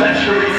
especially